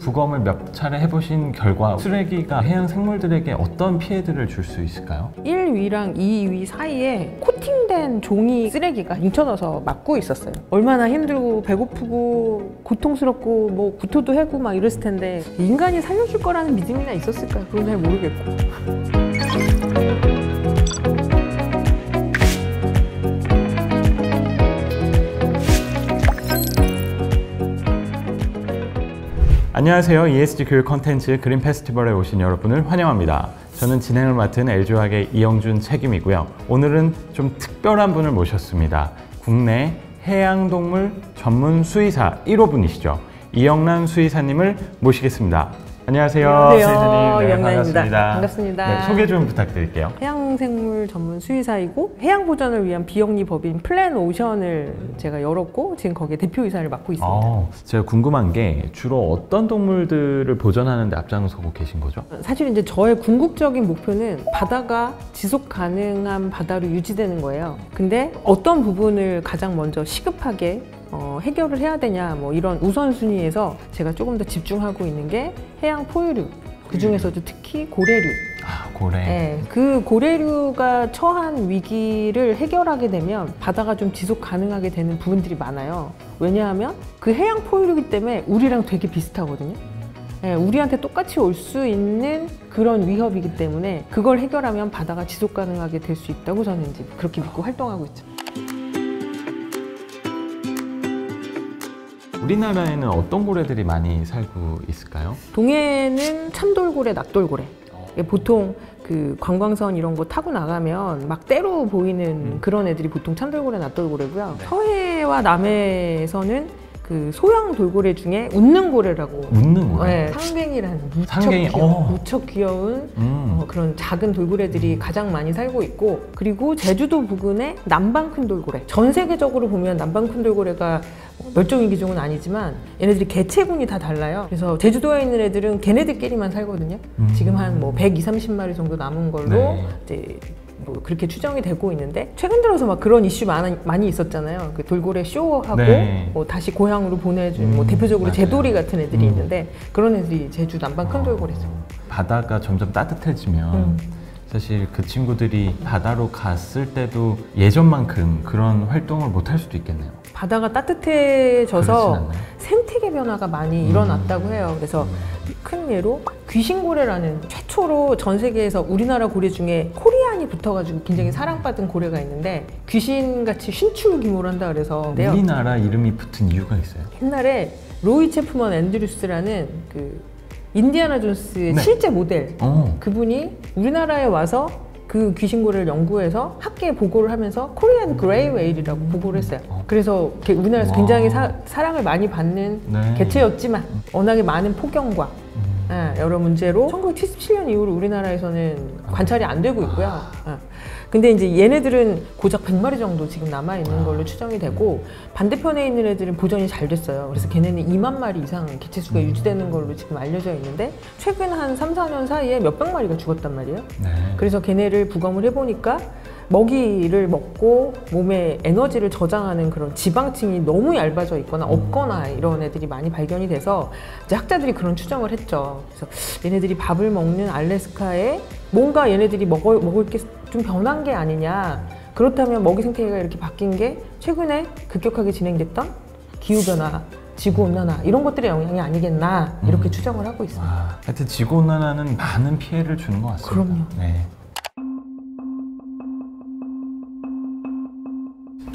부검을 몇 차례 해보신 결과 쓰레기가 해양 생물들에게 어떤 피해들을 줄 수 있을까요? 1위랑 2위 사이에 코팅된 종이 쓰레기가 뭉쳐져서 막고 있었어요. 얼마나 힘들고 배고프고 고통스럽고 뭐 구토도 하고 막 이랬을 텐데 인간이 살려줄 거라는 믿음이나 있었을까? 그건 잘 모르겠고. 안녕하세요. ESG 교육 컨텐츠 그린 페스티벌에 오신 여러분을 환영합니다. 저는 진행을 맡은 LG화학의 이영준 책임이고요. 오늘은 좀 특별한 분을 모셨습니다. 국내 해양동물 전문 수의사 1호 분이시죠. 이영란 수의사님을 모시겠습니다. 안녕하세요. 안녕하세요. 수의사님. 네, 이영란입니다. 반갑습니다. 네, 소개 좀 부탁드릴게요. 해양생물 전문 수의사이고 해양 보전을 위한 비영리 법인 플랜 오션을 제가 열었고 지금 거기에 대표이사를 맡고 있습니다. 어, 제가 궁금한 게 주로 어떤 동물들을 보존하는데 앞장서고 계신 거죠? 사실 이제 저의 궁극적인 목표는 바다가 지속 가능한 바다로 유지되는 거예요. 근데 어떤 부분을 가장 먼저 시급하게 어, 해결을 해야 되냐 뭐 이런 우선순위에서 제가 조금 더 집중하고 있는 게 해양 포유류 그 중에서도 특히 고래류 아, 고래. 네, 그 고래류가 처한 위기를 해결하게 되면 바다가 좀 지속 가능하게 되는 부분들이 많아요. 왜냐하면 그 해양 포유류기 때문에 우리랑 되게 비슷하거든요. 네, 우리한테 똑같이 올 수 있는 그런 위협이기 때문에 그걸 해결하면 바다가 지속 가능하게 될 수 있다고 저는 이제 그렇게 믿고 활동하고 있죠. 우리나라에는 어떤 고래들이 많이 살고 있을까요? 동해는 참돌고래, 낙돌고래. 예, 보통 그 관광선 이런 거 타고 나가면 막 때로 보이는 그런 애들이 보통 참돌고래, 낙돌고래고요. 네. 서해와 남해에서는 그 소형 돌고래 중에 웃는 고래라고. 웃는 고래. 네, 상갱이라는 무척 상갱이, 귀여운, 어. 무척 귀여운 음. 어, 그런 작은 돌고래들이 가장 많이 살고 있고 그리고 제주도 부근에 남방 큰 돌고래 전 세계적으로 보면 남방 큰 돌고래가 멸종위 기종은 아니지만 얘네들이 개체군이 다 달라요 그래서 제주도에 있는 애들은 걔네들끼리만 살거든요 음. 지금 한 뭐 120, 30마리 정도 남은 걸로 네. 이제 뭐 그렇게 추정이 되고 있는데 최근 들어서 막 그런 이슈 많이, 많이 있었잖아요 그 돌고래 쇼하고 네. 뭐 다시 고향으로 보내준 뭐 음, 대표적으로 맞아요. 제돌이 같은 애들이 음. 있는데 그런 애들이 제주 남방 큰 돌고래죠 바다가 점점 따뜻해지면 음. 사실 그 친구들이 바다로 갔을 때도 예전만큼 그런 활동을 못 할 수도 있겠네요. 바다가 따뜻해져서? 생태계 변화가 많이 일어났다고 해요. 그래서 큰 예로 귀신고래라는 최초로 전 세계에서 우리나라 고래 중에 코리안이 붙어가지고 굉장히 사랑받은 고래가 있는데 귀신같이 신출 기모를 한다 그래서. 우리나라 이름이 붙은 이유가 있어요. 옛날에 로이 체프먼 앤드류스라는 그 인디아나 존스의 네. 실제 모델 어. 그분이 우리나라에 와서 그 귀신고래를 연구해서 학계에 보고를 하면서 Korean gray whale이라고 보고를 했어요. 어. 그래서 우리나라에서 와. 굉장히 사, 사랑을 많이 받는 네. 개체였지만 워낙에 많은 포경과 음. 예, 여러 문제로 1977년 이후로 우리나라에서는 관찰이 안 되고 있고요. 예. 근데 이제 얘네들은 고작 100마리 정도 지금 남아 있는 걸로 추정이 되고 반대편에 있는 애들은 보존이 잘 됐어요. 그래서 걔네는 2만 마리 이상 개체 수가 유지되는 걸로 지금 알려져 있는데 최근 한 3, 4년 사이에 몇백 마리가 죽었단 말이에요. 네. 그래서 걔네를 부검을 해보니까 먹이를 먹고 몸에 에너지를 저장하는 그런 지방층이 너무 얇아져 있거나 없거나 이런 애들이 많이 발견이 돼서 이제 학자들이 그런 추정을 했죠. 그래서 얘네들이 밥을 먹는 알래스카에 뭔가 얘네들이 먹을, 먹을 게 좀 변한 게 아니냐. 그렇다면 먹이 생태계가 이렇게 바뀐 게 최근에 급격하게 진행됐던 기후변화, 지구온난화 이런 것들의 영향이 아니겠나 이렇게 추정을 하고 있습니다. 와, 하여튼 지구온난화는 많은 피해를 주는 것 같습니다. 그럼요. 네.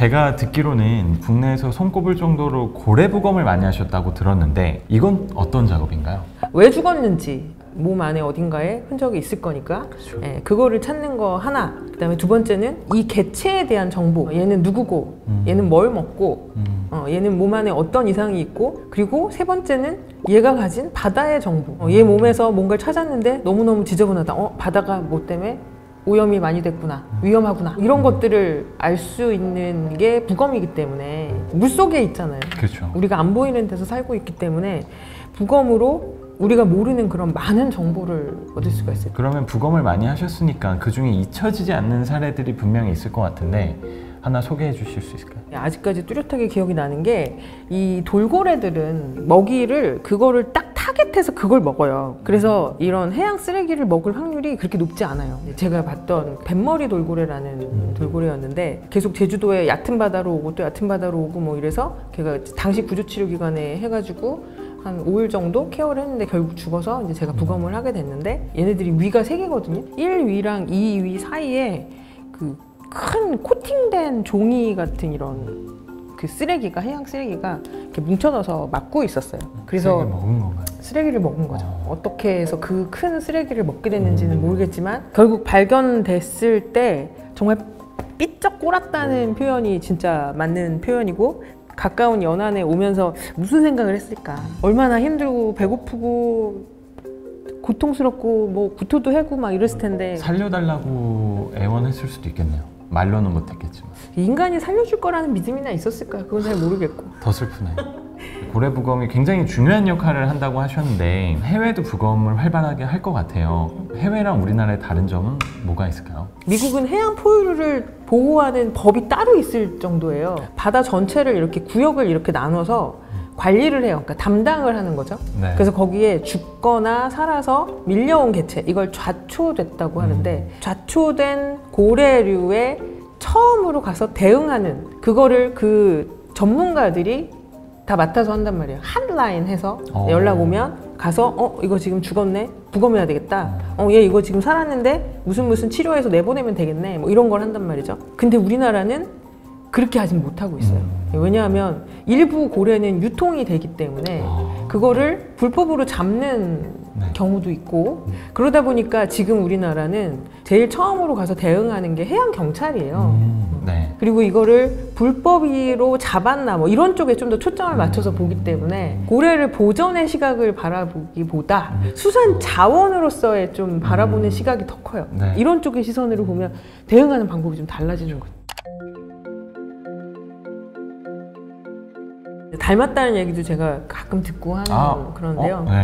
제가 듣기로는 국내에서 손꼽을 정도로 고래 부검을 많이 하셨다고 들었는데 이건 어떤 작업인가요? 왜 죽었는지 몸 안에 어딘가에 흔적이 있을 거니까 예, 그거를 찾는 거 하나 그다음에 두 번째는 이 개체에 대한 정보 얘는 누구고 음. 얘는 뭘 먹고 음. 어, 얘는 몸 안에 어떤 이상이 있고 그리고 세 번째는 얘가 가진 바다의 정보 어, 얘 몸에서 뭔가를 찾았는데 너무너무 지저분하다 어 바다가 뭐 때문에 오염이 많이 됐구나 위험하구나 이런 것들을 알 수 있는 게 부검이기 때문에 물속에 있잖아요 그렇죠. 우리가 안 보이는 데서 살고 있기 때문에 부검으로 우리가 모르는 그런 많은 정보를 얻을 수가 있어요. 그러면 부검을 많이 하셨으니까 그 중에 잊혀지지 않는 사례들이 분명히 있을 것 같은데 하나 소개해 주실 수 있을까요? 아직까지 뚜렷하게 기억이 나는 게 이 돌고래들은 먹이를 그거를 딱 타 타겟해서 그걸 먹어요. 그래서 이런 해양 쓰레기를 먹을 확률이 그렇게 높지 않아요. 제가 봤던 뱃머리 돌고래라는 돌고래였는데 계속 제주도에 얕은 바다로 오고 또 얕은 바다로 오고 뭐 이래서 걔가 당시 구조치료기관에 해가지고 한 5일 정도 케어를 했는데 결국 죽어서 이제 제가 부검을 하게 됐는데 얘네들이 위가 세 개거든요. 1위랑 2위 사이에 그 큰 코팅된 종이 같은 이런 그 쓰레기가 해양 쓰레기가 이렇게 뭉쳐져서 막고 있었어요. 그래서 쓰레기 먹은 건가요? 쓰레기를 먹은 거죠. 어. 어떻게 해서 그 큰 쓰레기를 먹게 됐는지는 모르겠지만 결국 발견됐을 때 정말 삐쩍 꼴았다는 표현이 진짜 맞는 표현이고 가까운 연안에 오면서 무슨 생각을 했을까? 얼마나 힘들고 배고프고 고통스럽고 뭐 구토도 하고 막 이랬을 텐데 살려달라고 애원했을 수도 있겠네요. 말로는 못했겠지만 인간이 살려줄 거라는 믿음이나 있었을까? 그건 잘 모르겠고. 더 슬프네. 고래 부검이 굉장히 중요한 역할을 한다고 하셨는데 해외도 부검을 활발하게 할 것 같아요. 해외랑 우리나라의 다른 점은 뭐가 있을까요? 미국은 해양 포유류를 보호하는 법이 따로 있을 정도예요. 바다 전체를 이렇게 구역을 이렇게 나눠서 관리를 해요. 그러니까 담당을 하는 거죠. 네. 그래서 거기에 죽거나 살아서 밀려온 개체, 이걸 좌초됐다고 하는데 좌초된 고래류에 처음으로 가서 대응하는 그거를 그 전문가들이 다 맡아서 한단 말이에요. 핫라인 해서 어. 연락 오면 가서 어 이거 지금 죽었네 부검해야 되겠다. 어 얘 이거 지금 살았는데 무슨 무슨 치료해서 내보내면 되겠네. 뭐 이런 걸 한단 말이죠. 근데 우리나라는 그렇게 아직 못 하고 있어요. 왜냐하면 일부 고래는 유통이 되기 때문에 아. 그거를 불법으로 잡는 네. 경우도 있고 그러다 보니까 지금 우리나라는 제일 처음으로 가서 대응하는 게 해양 경찰이에요. 음, 네. 그리고 이거를 불법으로 잡았나 뭐 이런 쪽에 좀 더 초점을 맞춰서 보기 때문에 고래를 보전의 시각을 바라보기보다 수산 자원으로서의 좀 바라보는 시각이 더 커요. 네. 이런 쪽의 시선으로 보면 대응하는 방법이 좀 달라지는 거죠. 닮았다는 얘기도 제가 가끔 듣고 하는 그런데요. 어? 네.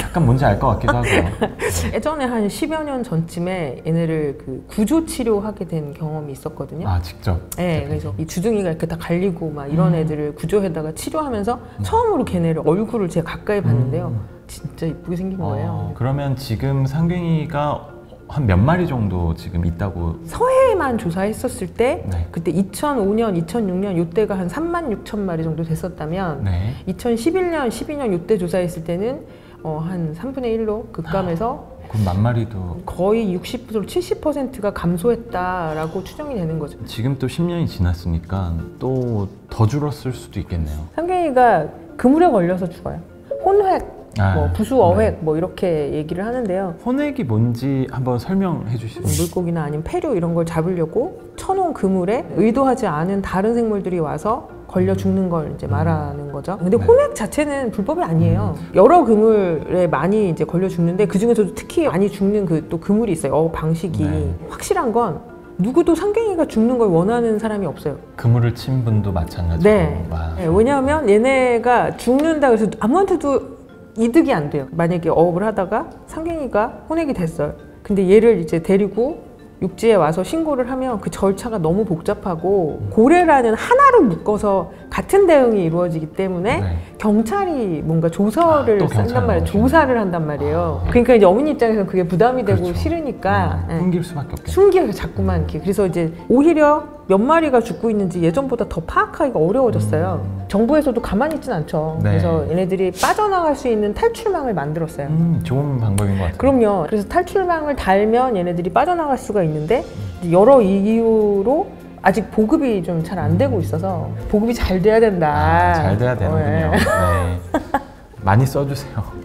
약간 뭔지 알 것 같기도 하고요. 예전에 한 10여 년 전쯤에 얘네를 그 구조 치료하게 된 경험이 있었거든요. 아 직접. 네, 그래서 이 주둥이가 이렇게 다 갈리고 막 이런 애들을 구조해다가 치료하면서 처음으로 걔네를 얼굴을 제가 가까이 봤는데요. 진짜 이쁘게 생긴 거예요. 어, 그러면 지금 상갱이가 한 몇 마리 정도 지금 있다고? 서해만 조사했었을 때 네. 그때 2005년, 2006년 요때가 한 3만 6천 마리 정도 됐었다면 네. 2011년, 12년 요때 조사했을 때는 어, 한 3분의 1로 급감해서 그럼 만 마리도 거의 60% 70%가 감소했다라고 추정이 되는 거죠. 지금 또 10년이 지났으니까 또 더 줄었을 수도 있겠네요. 상갱이가 그물에 걸려서 죽어요. 혼획, 아, 뭐 부수 어획 뭐 이렇게 얘기를 하는데요. 혼액이 뭔지 한번 설명해 주시죠. 물고기나 아니면 폐류 이런 걸 잡으려고 쳐놓은 그물에 의도하지 않은 다른 생물들이 와서 걸려 죽는 걸 이제 말하는 거죠. 근데 네. 혼액 자체는 불법이 아니에요. 여러 그물에 많이 이제 걸려 죽는데 그 중에서도 특히 많이 죽는 그 또 그물이 있어요. 어, 방식이 네. 확실한 건 누구도 상갱이가 죽는 걸 원하는 사람이 없어요. 그물을 친 분도 마찬가지고. 네. 와. 네, 왜냐하면 얘네가 죽는다 그래서 아무한테도 이득이 안 돼요. 만약에 어업을 하다가 상갱이가 혼액이 됐어요. 근데 얘를 이제 데리고 육지에 와서 신고를 하면 그 절차가 너무 복잡하고 고래라는 하나로 묶어서 같은 대응이 이루어지기 때문에 네. 경찰이 뭔가 조서를 아, 경찰이 말이에요. 조사를 한단 말이에요. 아. 그러니까 이제 어머니 입장에서는 그게 부담이 되고 그렇죠. 싫으니까 음, 예. 숨길 수밖에 없겠네. 숨겨요 자꾸만 이렇게 그래서 이제 오히려 몇 마리가 죽고 있는지 예전보다 더 파악하기가 어려워졌어요 정부에서도 가만히 있진 않죠 음. 네. 그래서 얘네들이 빠져나갈 수 있는 탈출망을 만들었어요 음, 좋은 방법인 것 같아요. 그럼요 그래서 탈출망을 달면 얘네들이 빠져나갈 수가 있는데 여러 이유로 아직 보급이 좀 잘 안 되고 있어서 보급이 잘 돼야 된다 아, 잘 돼야 되는군요. 어, 예. 네. 많이 써주세요.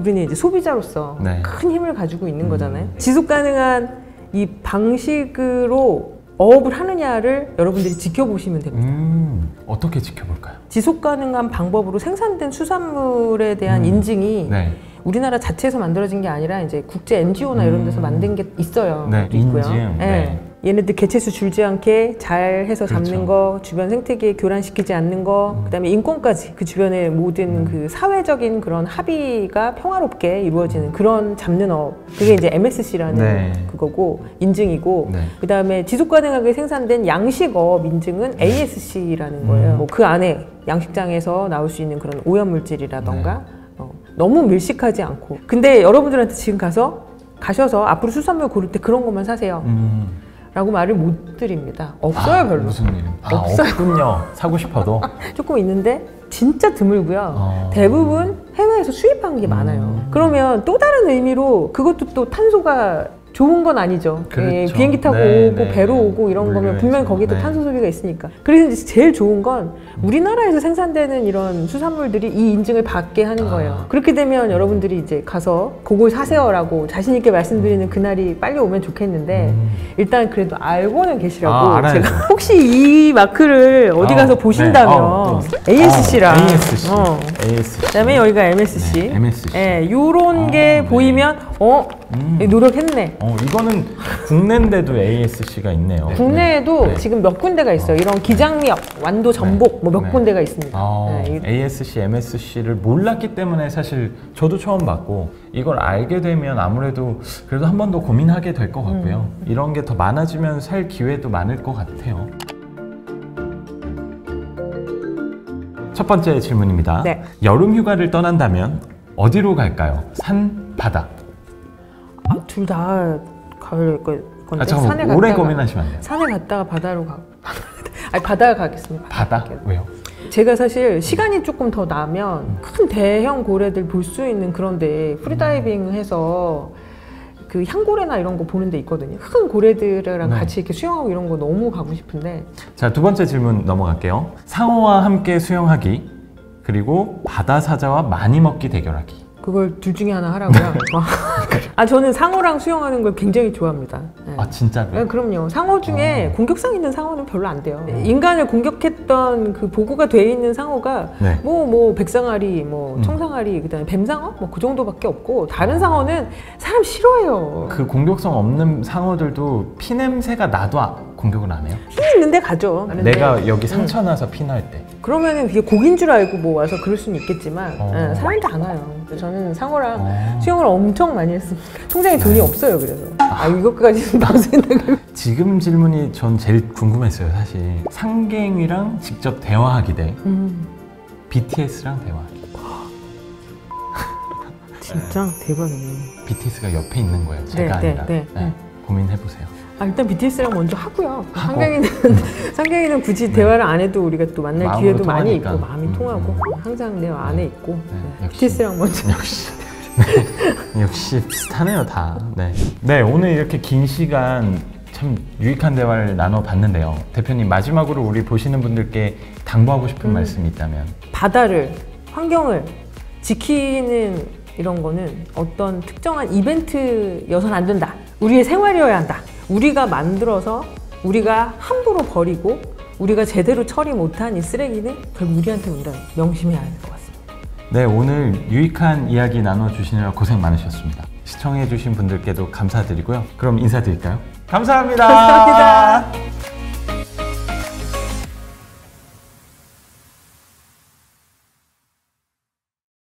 우리는 이제 소비자로서 네. 큰 힘을 가지고 있는 거잖아요. 지속 가능한 이 방식으로 어업을 하느냐를 여러분들이 지켜보시면 됩니다. 음, 어떻게 지켜볼까요? 지속 가능한 방법으로 생산된 수산물에 대한 음. 인증이 네. 우리나라 자체에서 만들어진 게 아니라 이제 국제 NGO나 이런 데서 음. 만든 게 있어요. 네, 있고요. 인증. 네. 네. 얘네들 개체수 줄지 않게 잘 해서 잡는 그렇죠. 거, 주변 생태계에 교란시키지 않는 거, 그다음에 인권까지 그 주변의 모든 그 사회적인 그런 합의가 평화롭게 이루어지는 그런 잡는 업. 그게 이제 MSC라는 네. 그거고 인증이고 네. 그다음에 지속 가능하게 생산된 양식업 인증은 ASC라는 거예요. 음. 뭐 그 안에 양식장에서 나올 수 있는 그런 오염 물질이라던가 네. 어, 너무 밀식하지 않고. 근데 여러분들한테 지금 가서 가셔서 앞으로 수산물 고를 때 그런 것만 사세요. 음. 라고 말을 못 드립니다. 없어요, 아, 별로. 무슨 일? 아, 없어요. 없군요. 사고 싶어도. 조금 있는데 진짜 드물고요. 어. 대부분 해외에서 수입한 게 많아요. 음. 그러면 또 다른 의미로 그것도 또 탄소가 좋은 건 아니죠. 그렇죠. 예, 비행기 타고 네, 오고 네, 배로 네. 오고 이런 거면. 분명히 거기도 네. 탄소 소비가 있으니까. 그래서 이제 제일 좋은 건 우리나라에서 생산되는 이런 수산물들이 이 인증을 받게 하는 아. 거예요. 그렇게 되면 여러분들이 이제 가서 그걸 사세요라고 자신 있게 말씀드리는 그날이 빨리 오면 좋겠는데 음. 일단 그래도 알고는 계시라고 아. 제가 혹시 이 마크를 어디 어, 가서 네. 보신다면 어, 또. ASC랑 어, ASC. 어. ASC. 그다음에 여기가 MSC. 네, MSC. 예, 요런 아, 게 네. 보이면 어 음. 노력했네. 어, 이거는 국내인데도 ASC가 있네요. 국내에도 네. 지금 몇 군데가 있어요. 이런 기장미역, 완도 전복 뭐몇 네. 군데가 있습니다. 아, 네, 이- ASC, MSC를 몰랐기 때문에 사실 저도 처음 봤고 이걸 알게 되면 아무래도 그래도 한 번 더 고민하게 될 것 같고요. 음. 이런 게 더 많아지면 살 기회도 많을 것 같아요. 첫 번째 질문입니다. 네. 여름 휴가를 떠난다면 어디로 갈까요? 산, 바다. 아, 둘다 갈 건데 아, 잠깐만 오래 고민하시면 안 돼요. 산에 갔다가 바다로 가. 아니 바다 가겠습니다. 바다? 왜요? 제가 사실 시간이 조금 더 나면 큰 대형 고래들 볼 수 있는 그런데 프리다이빙 해서 그 향고래나 이런 거 보는 데 있거든요. 큰 고래들이랑 네. 같이 이렇게 수영하고 이런 거 너무 가고 싶은데 자, 두 번째 질문 넘어갈게요. 상어와 함께 수영하기, 그리고 바다 사자와 많이 먹기 대결하기. 그걸 둘 중에 하나 하라고요. 아 저는 상어랑 수영하는 걸 굉장히 좋아합니다. 네. 아, 진짜로요? 네, 그럼요. 상어 중에 어. 공격성 있는 상어는 별로 안 돼요. 인간을 공격했던 그 보고가 돼 있는 상어가 네. 뭐뭐 백상아리, 뭐 음. 청상아리, 그다음에 뱀상어 뭐 그 정도밖에 없고 다른 상어는 사람 싫어해요. 그 공격성 없는 상어들도 피 냄새가 나도 아- 공격을 안 해요. 힘 있는데 가죠. 하는데 내가 여기 상처 나서 피날 때. 그러면은 그게 고기인 줄 알고 뭐 와서 그럴 수는 있겠지만 어. 예, 사람들 안 와요. 저는 상어랑 어. 수영을 엄청 많이 했습니다. 통장에 돈이 네. 없어요. 그래서 아 이것까지 방송했다고. 지금 질문이 전 제일 궁금했어요, 사실. 상갱이랑 직접 대화하기 대 음, BTS랑 대화하기. 진짜 대박이네. BTS가 옆에 있는 거예요, 제가 네, 아니라. 네, 네. 고민해 보세요. 아, 일단 BTS랑 먼저 하고요. 하고. 상경이는 상경이는 굳이 대화를 안 해도 우리가 또 만날 기회도 많이 통하니까. 있고 마음이 음, 통하고 음. 항상 내 안에 있고 네, 네. BTS랑 먼저 역시. 네, 역시 비슷하네요, 다. 네. 네, 오늘 이렇게 긴 시간 참 유익한 대화를 나눠봤는데요. 대표님, 마지막으로 우리 보시는 분들께 당부하고 싶은 음. 말씀이 있다면. 바다를 환경을 지키는 이런 거는 어떤 특정한 이벤트여선 안 된다. 우리의 생활이어야 한다. 우리가 만들어서 우리가 함부로 버리고 우리가 제대로 처리 못한 이 쓰레기는 결국 우리한테 온다. 명심해야 할 것 같습니다. 네, 오늘 유익한 이야기 나눠주시느라 고생 많으셨습니다. 시청해주신 분들께도 감사드리고요. 그럼 인사드릴까요? 감사합니다. 감사합니다.